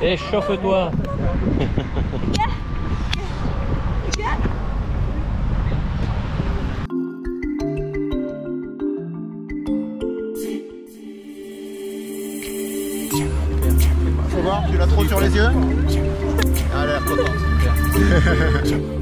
Allez, chauffe-toi. Faut voir, tu l'as trop sur les yeux Ah, Elle a l'air contente.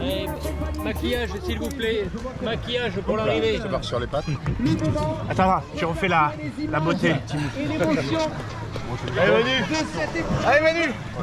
Allez, maquillage, s'il vous plaît. Maquillage pour l'arrivée. Je pars sur les pattes. Attends, va, tu refais la, la beauté. Allez Manu Allez Manu On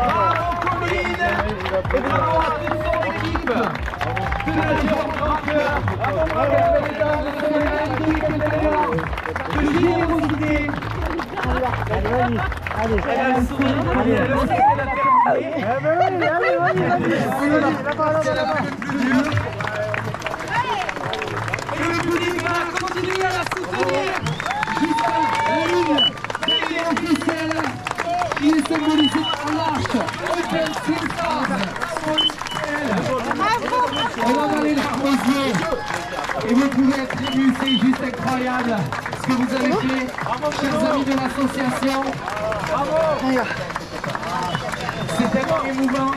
Bravo Coline et bravo à toute son équipe. Cœur. Bravo mesdames, de générosité. Elle a le sourire, elle sait qu'elle a terminé. C'est la par l'arche Open Stars. On va aller le croisier. Et vous pouvez être ému, c'est juste incroyable ce que vous avez fait, chers amis de l'association. C'est tellement émouvant.